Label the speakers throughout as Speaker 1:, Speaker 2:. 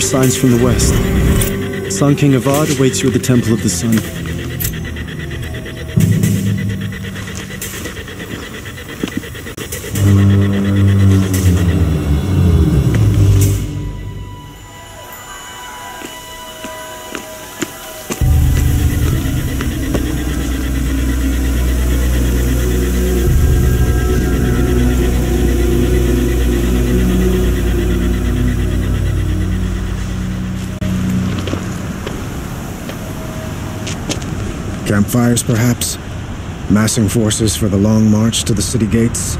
Speaker 1: signs from the west. Sun King Avad awaits you at the Temple of the Sun.
Speaker 2: Campfires, perhaps? Massing forces for the long march to the city gates?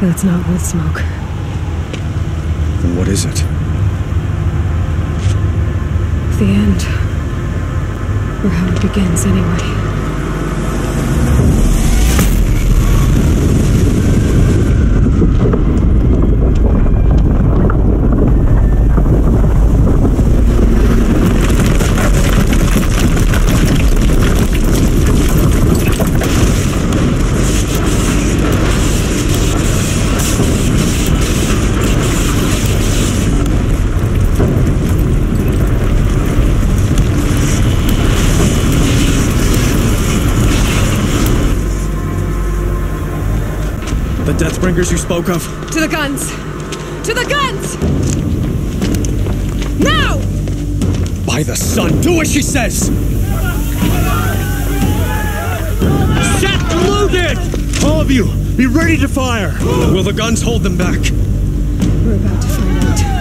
Speaker 3: That's not wood smoke.
Speaker 2: Then what is it?
Speaker 3: The end. Or how it begins, anyway.
Speaker 1: The Deathbringers you spoke of?
Speaker 3: To the guns! To the guns! Now!
Speaker 1: By the sun, do as she says! Set loaded! All of you, be ready to fire! Will the guns hold them back?
Speaker 3: We're about to find out.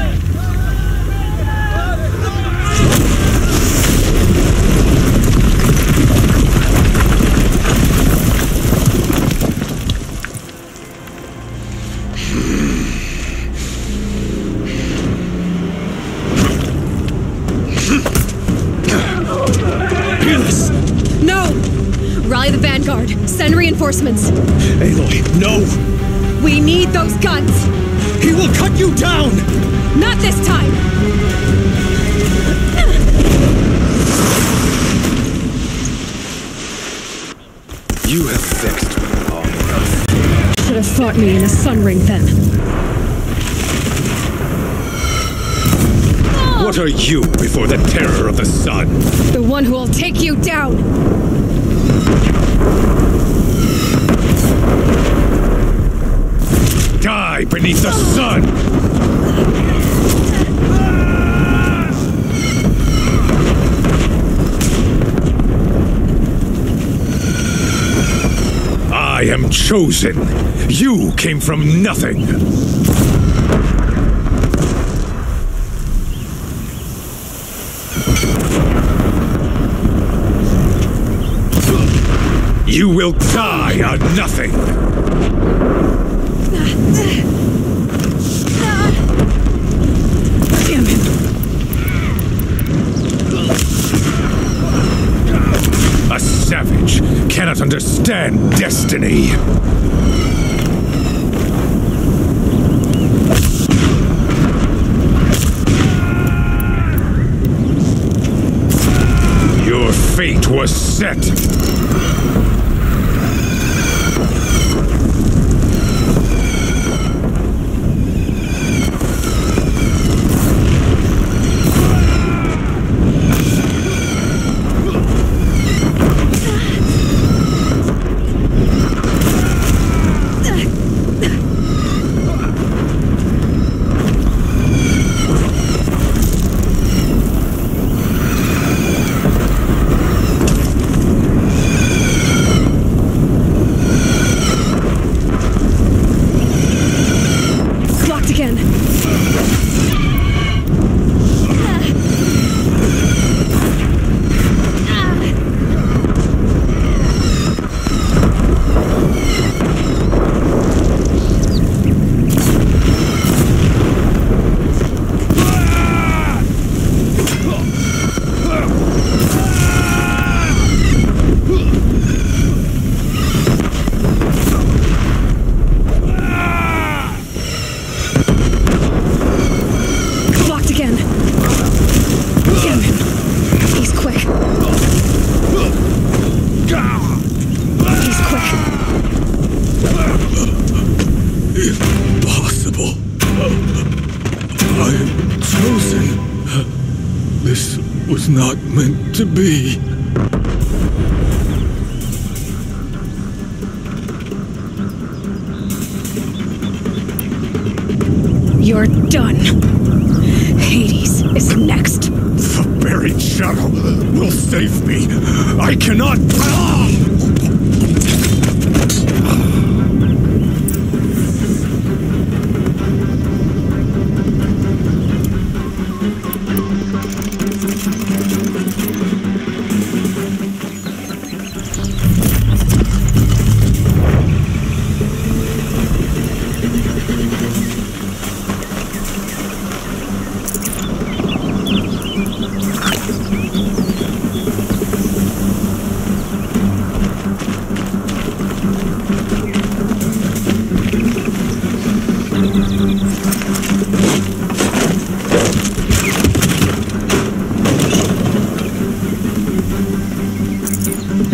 Speaker 3: Reinforcements.
Speaker 1: Aloy, no!
Speaker 3: We need those guns!
Speaker 1: He will cut you down!
Speaker 3: Not this time!
Speaker 4: You have vexed me long
Speaker 3: Should have fought me in a sun ring then.
Speaker 4: What are you before the terror of the sun?
Speaker 3: The one who will take you down!
Speaker 4: Die beneath the sun! I am chosen. You came from nothing. You will die on nothing. A savage cannot understand destiny. Your fate was set.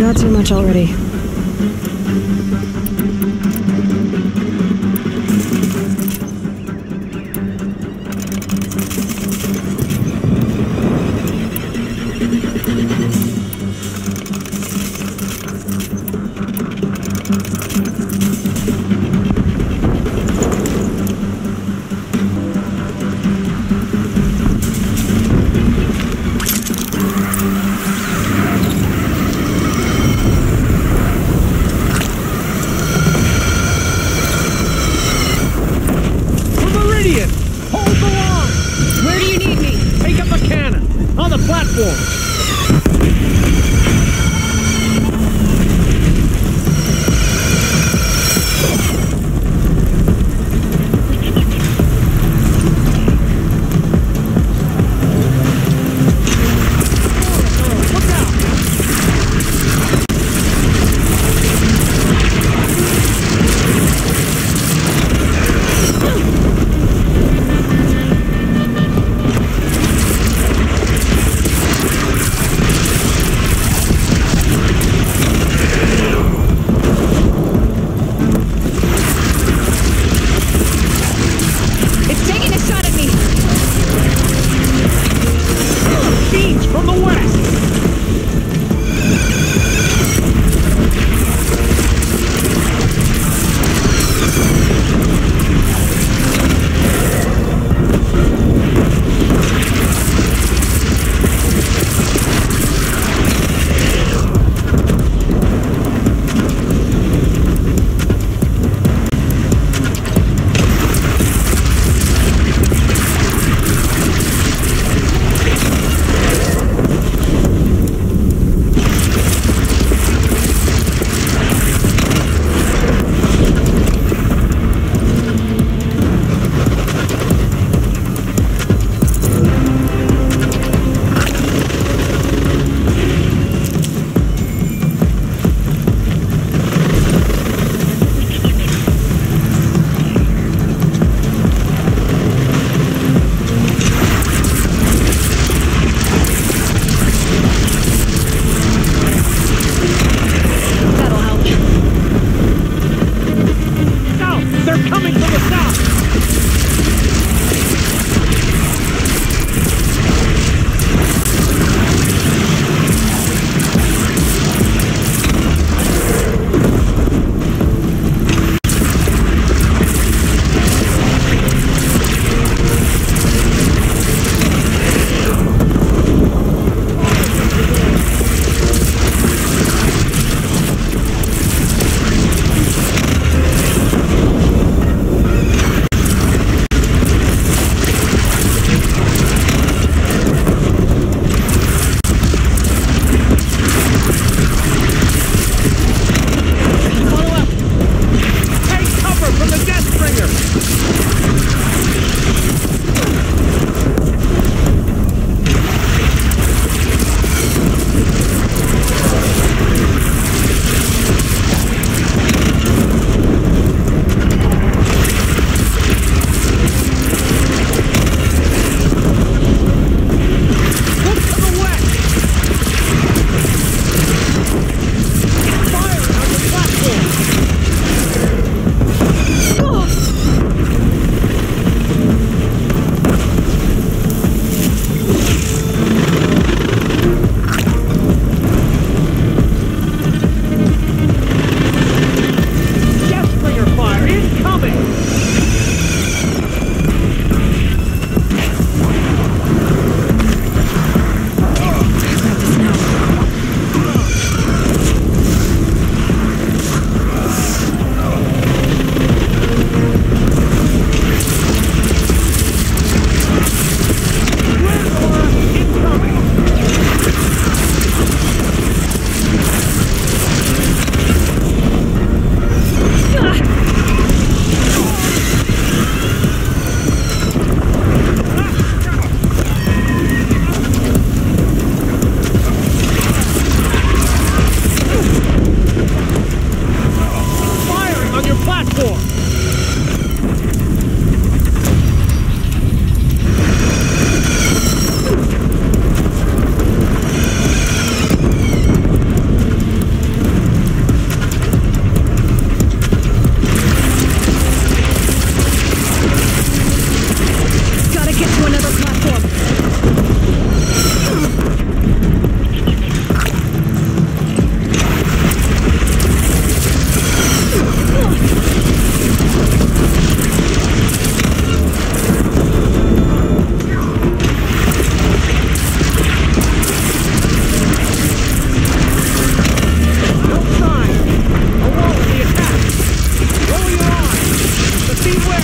Speaker 4: Not
Speaker 3: too much already.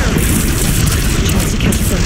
Speaker 3: But be wary!
Speaker 5: Chance to catch them.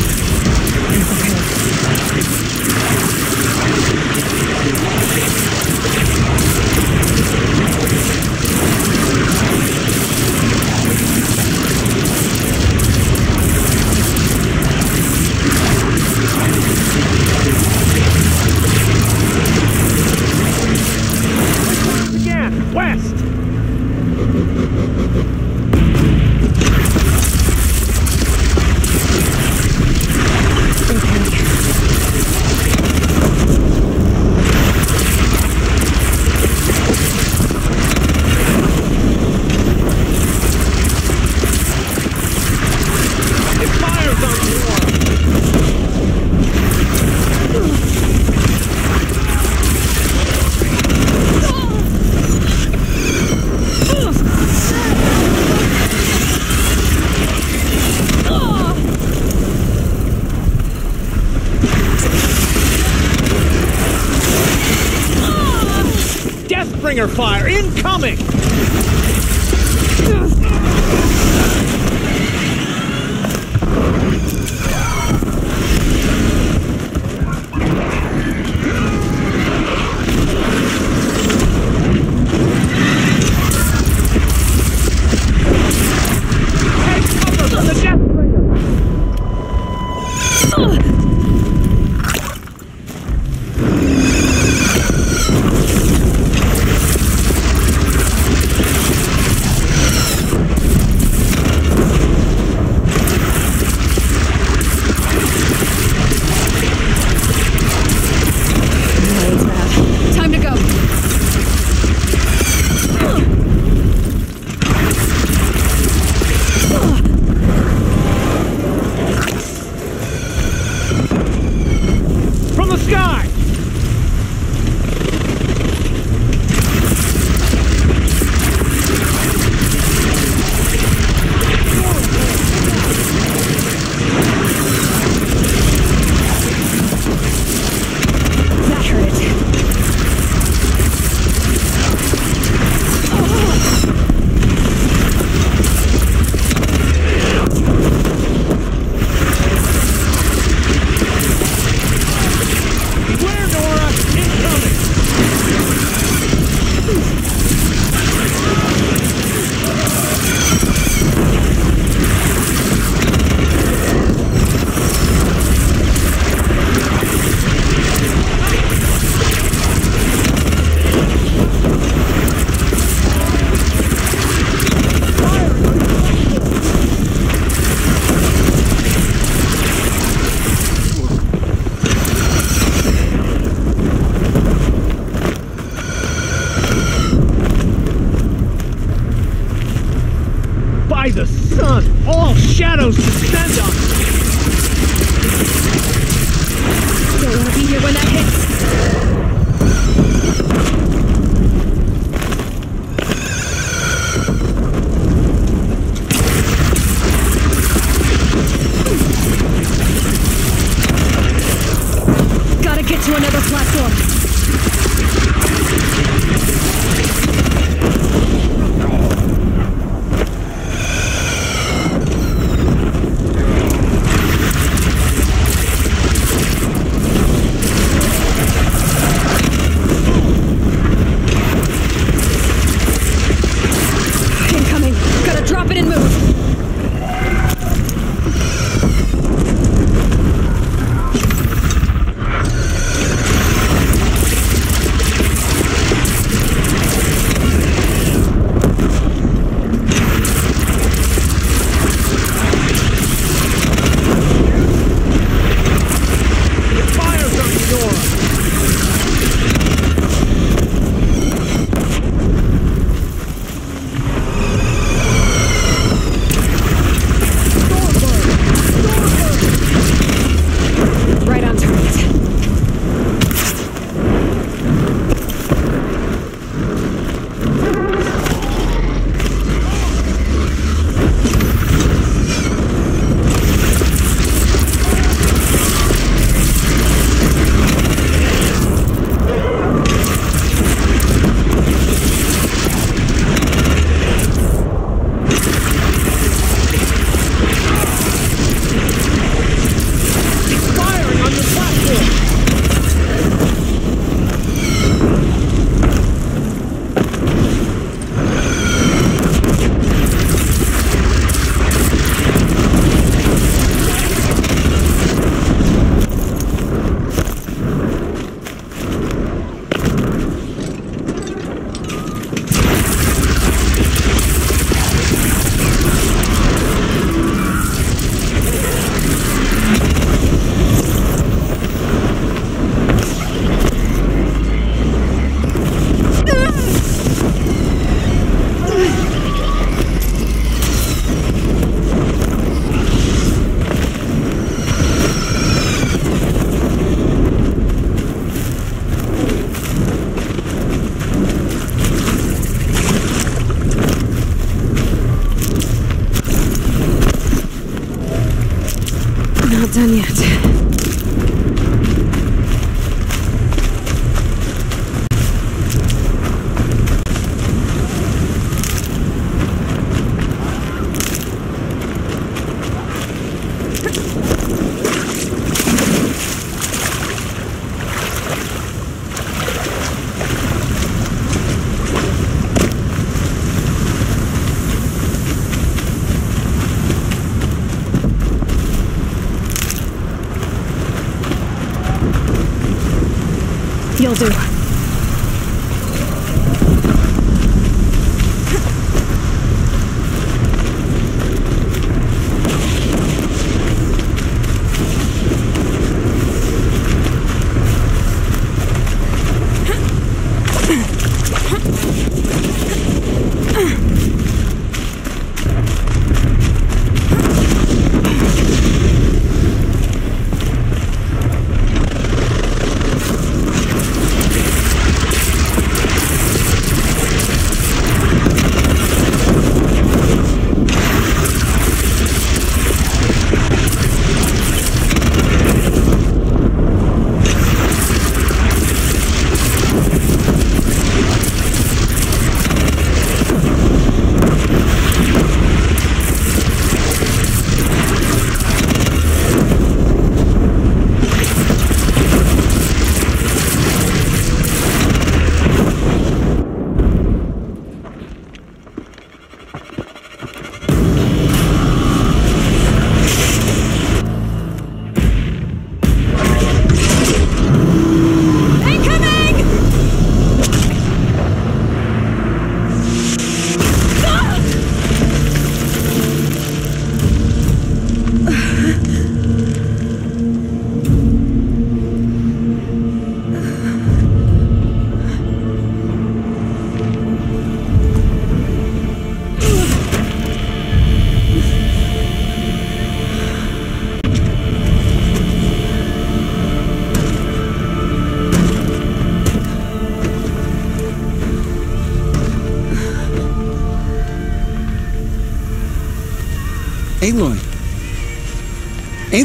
Speaker 3: Not done yet.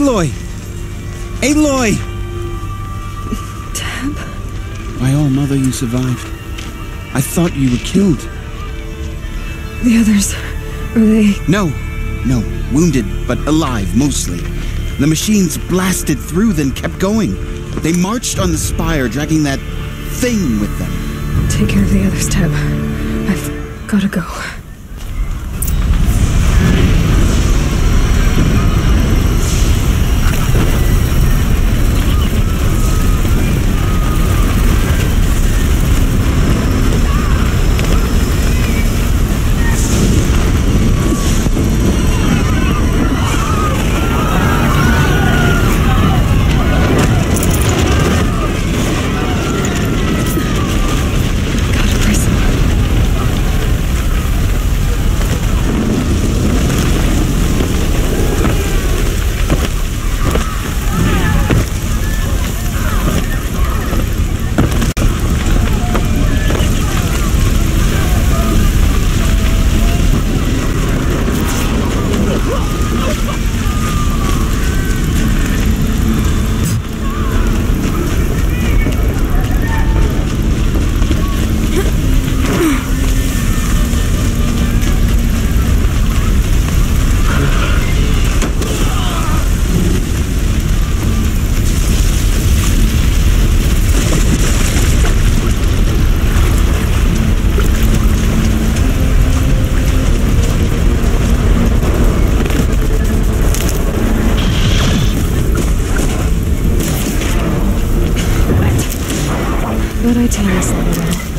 Speaker 6: Aloy! Aloy!
Speaker 3: Teb?
Speaker 6: My all mother, you survived. I thought you were killed.
Speaker 3: The others. Are they.
Speaker 6: No, no, wounded, but alive mostly. The machines blasted through, then kept going. They marched on the spire, dragging that thing with them.
Speaker 3: Take care of the others, Teb. I've gotta go. But I tell this little.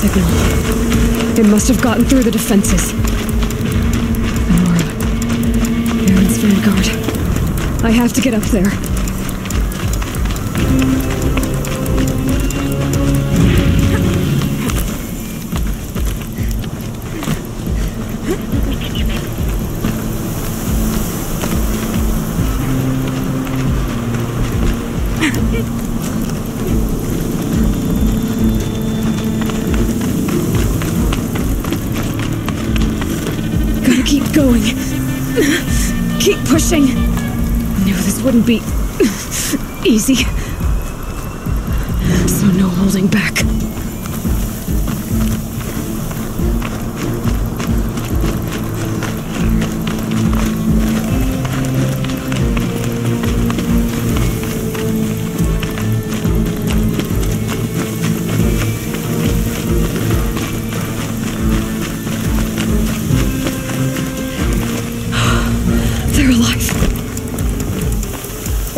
Speaker 3: Signal. It must have gotten through the defenses. Nora. Baron's vanguard. I have to get up there. Wouldn't be easy.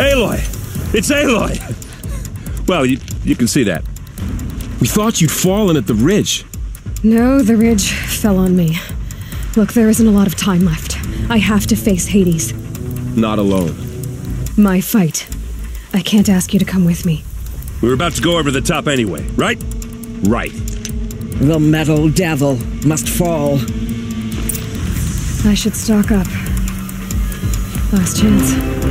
Speaker 7: Aloy! It's Aloy! Well, you, you can see that. We thought you'd fallen at the ridge.
Speaker 3: No, the ridge fell on me. Look, there isn't a lot of time left. I have to face Hades.
Speaker 7: Not alone.
Speaker 3: My fight. I can't ask you to come with me.
Speaker 7: We were about to go over the top anyway, right? Right.
Speaker 8: The metal devil must fall.
Speaker 3: I should stock up. Last chance.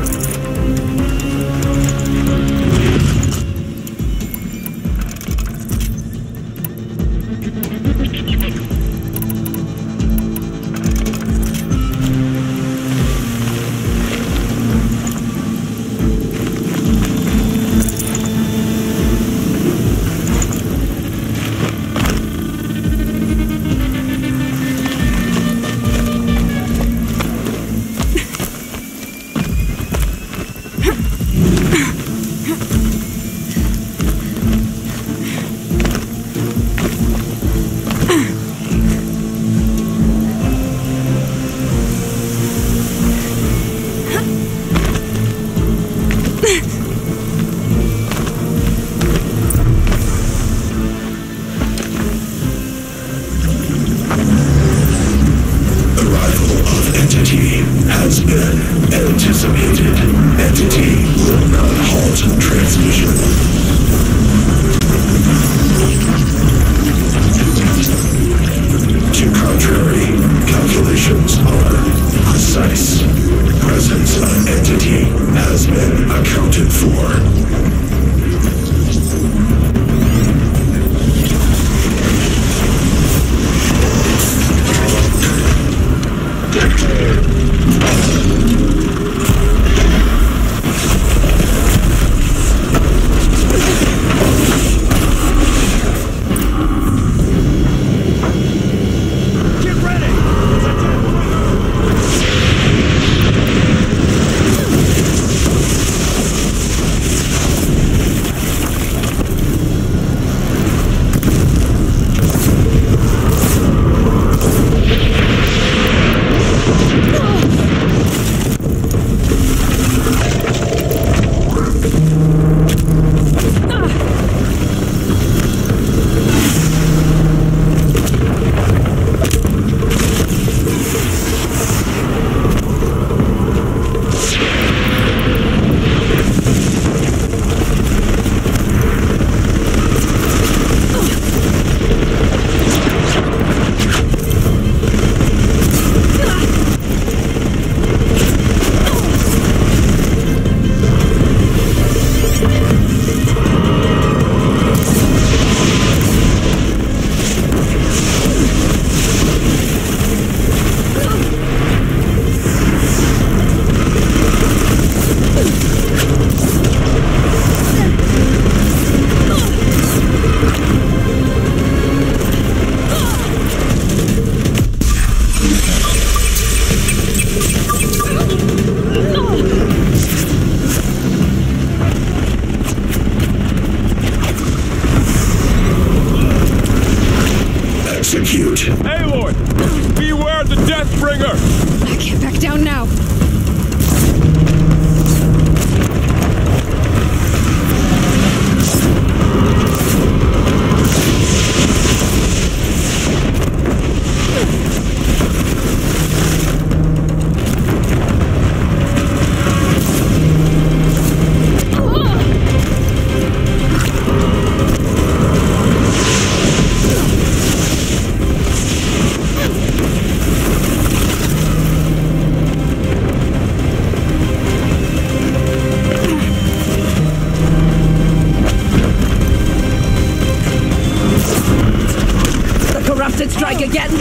Speaker 9: Anticipated.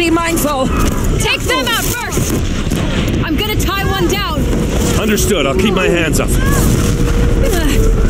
Speaker 8: Be mindful.
Speaker 3: Take them out first! I'm gonna tie one down.
Speaker 7: Understood. I'll keep my hands up. Ah.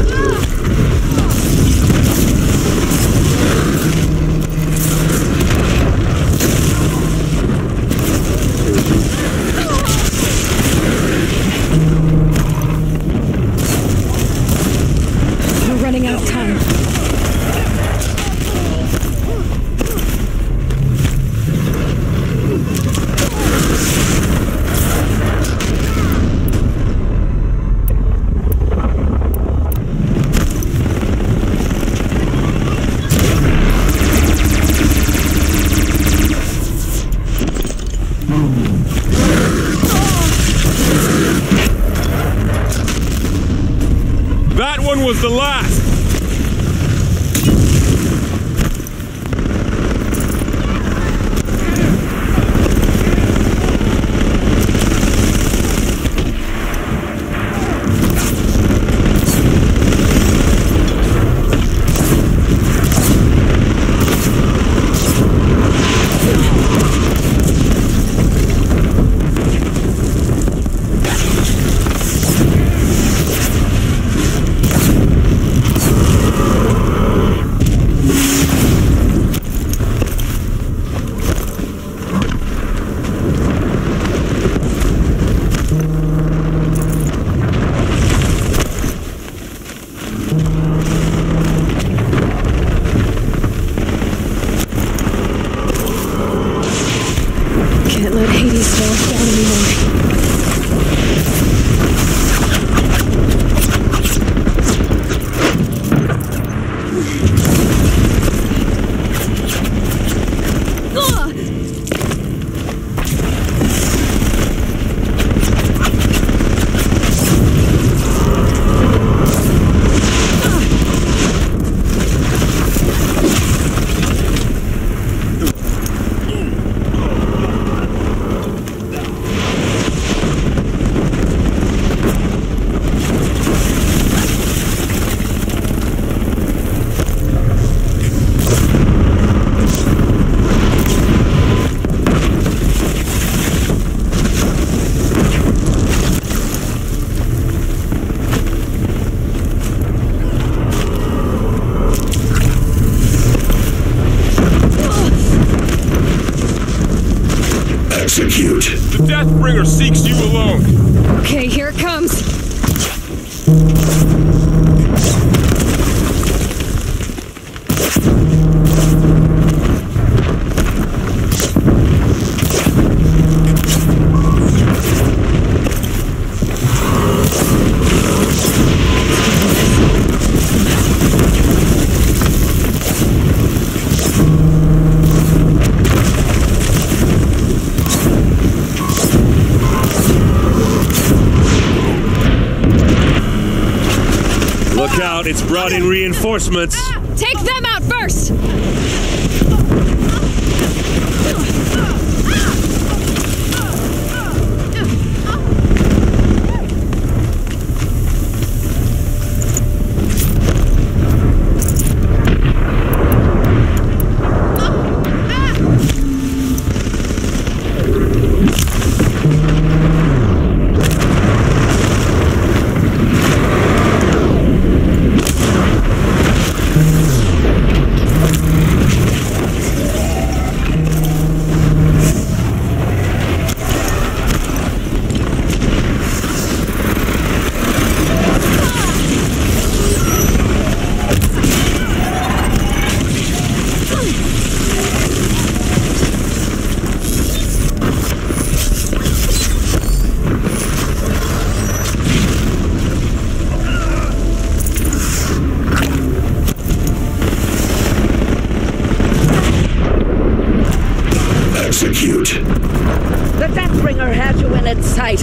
Speaker 7: Reinforcements.
Speaker 3: Take them out first!
Speaker 9: Execute.
Speaker 8: The Deathbringer has you in its sight.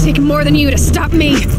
Speaker 3: Taking more than you to stop me.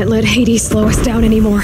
Speaker 3: Can't let Hades slow us down anymore.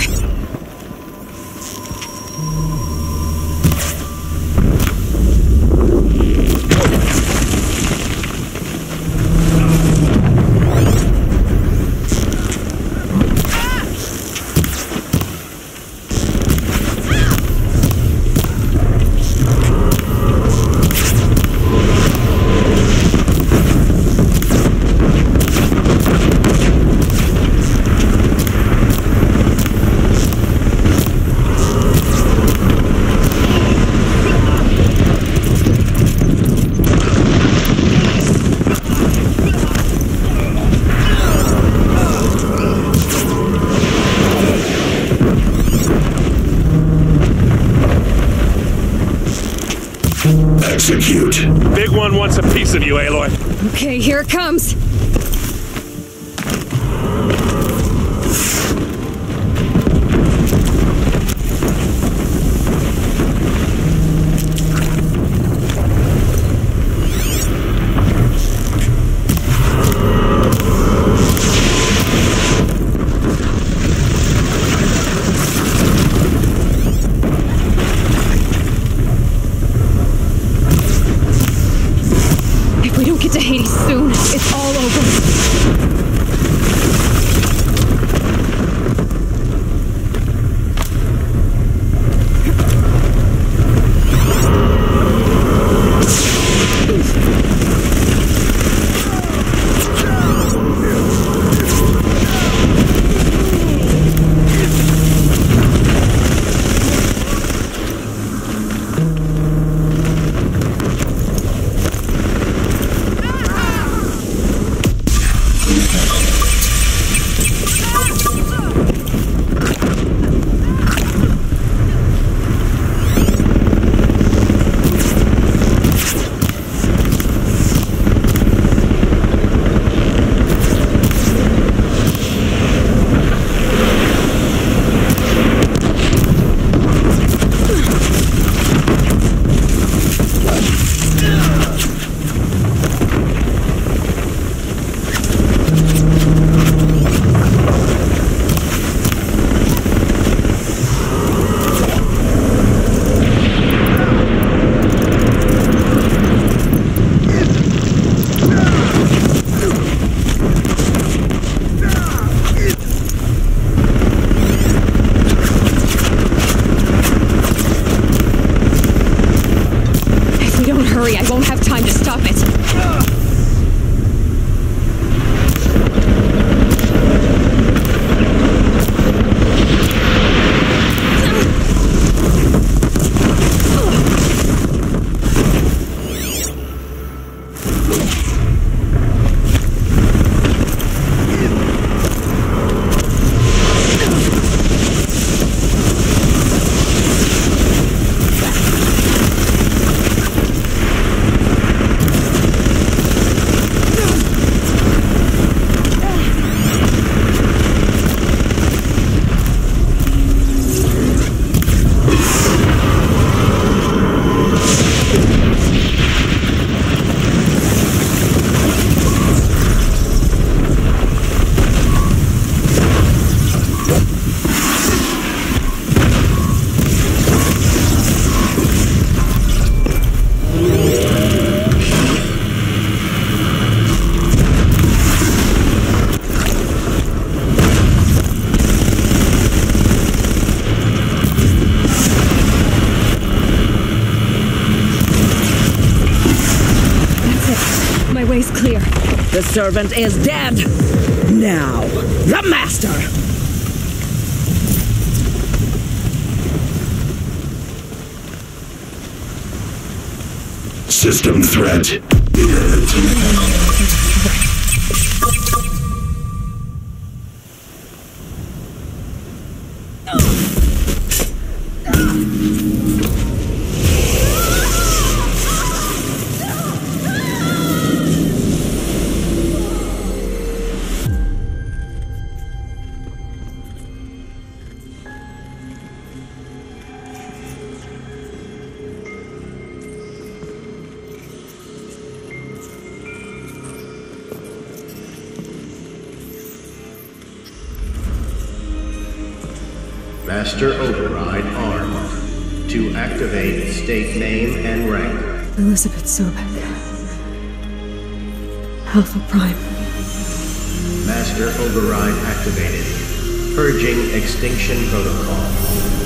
Speaker 8: servant is dead. Now, the master.
Speaker 4: System threat.
Speaker 10: State name and rank.
Speaker 3: Elizabeth Sobek. Alpha Prime.
Speaker 10: Master Override activated. Purging Extinction Protocol.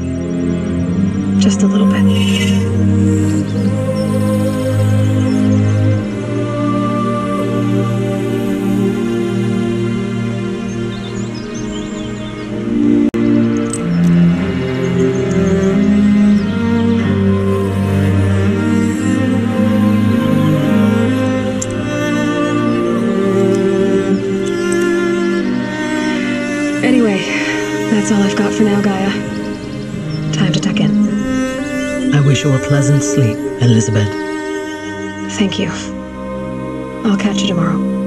Speaker 3: just a little bit.
Speaker 11: Pleasant sleep, Elizabeth.
Speaker 3: Thank you. I'll catch you tomorrow.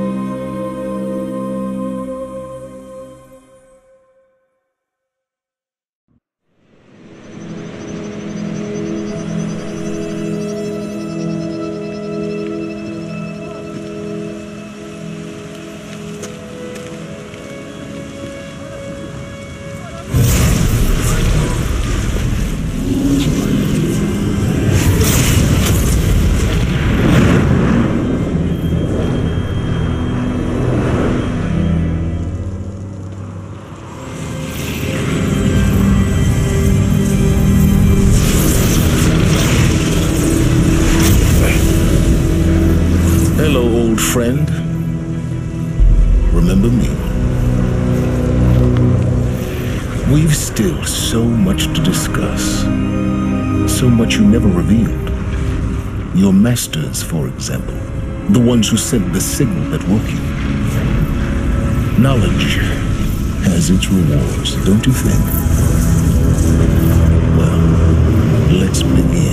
Speaker 12: Example. The ones who sent the signal that woke you. Knowledge has its rewards, don't you think? Well, let's begin.